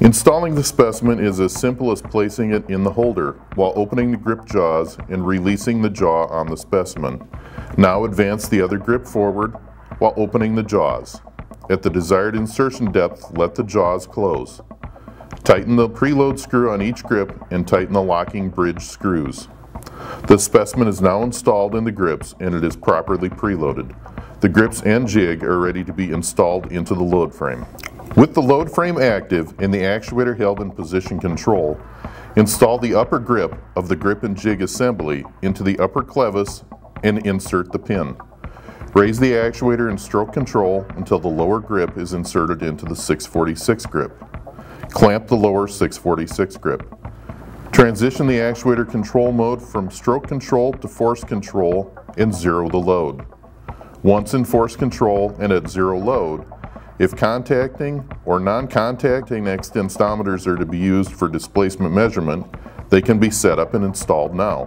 Installing the specimen is as simple as placing it in the holder while opening the grip jaws and releasing the jaw on the specimen. Now advance the other grip forward while opening the jaws. At the desired insertion depth, let the jaws close. Tighten the preload screw on each grip and tighten the locking bridge screws. The specimen is now installed in the grips and it is properly preloaded. The grips and jig are ready to be installed into the load frame. With the load frame active and the actuator held in position control, install the upper grip of the grip and jig assembly into the upper clevis and insert the pin. Raise the actuator in stroke control until the lower grip is inserted into the 646 grip. Clamp the lower 646 grip. Transition the actuator control mode from stroke control to force control and zero the load. Once in force control and at zero load, if contacting or non-contacting extensometers are to be used for displacement measurement, they can be set up and installed now.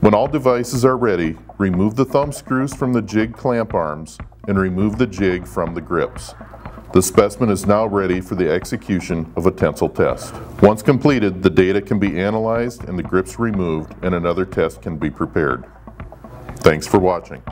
When all devices are ready, remove the thumb screws from the jig clamp arms and remove the jig from the grips. The specimen is now ready for the execution of a tensile test. Once completed, the data can be analyzed and the grips removed and another test can be prepared. Thanks for watching.